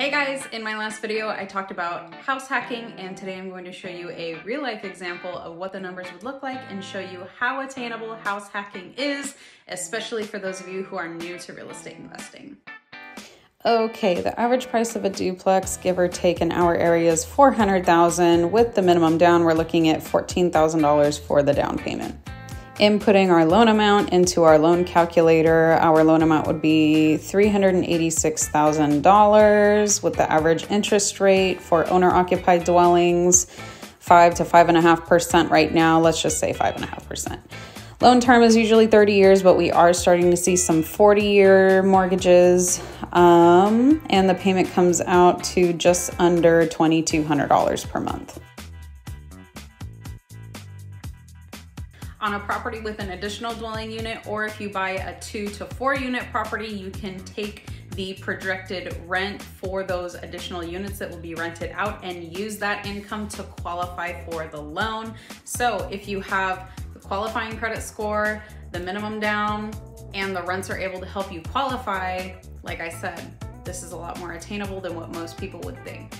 Hey guys, in my last video I talked about house hacking and today I'm going to show you a real life example of what the numbers would look like and show you how attainable house hacking is, especially for those of you who are new to real estate investing. Okay, the average price of a duplex, give or take in our area is 400,000. With the minimum down, we're looking at $14,000 for the down payment. Inputting our loan amount into our loan calculator, our loan amount would be $386,000 with the average interest rate for owner occupied dwellings, 5 to 5.5% right now. Let's just say 5.5%. Loan term is usually 30 years, but we are starting to see some 40 year mortgages. Um, and the payment comes out to just under $2,200 per month. On a property with an additional dwelling unit, or if you buy a two to four unit property, you can take the projected rent for those additional units that will be rented out and use that income to qualify for the loan. So if you have the qualifying credit score, the minimum down, and the rents are able to help you qualify, like I said, this is a lot more attainable than what most people would think.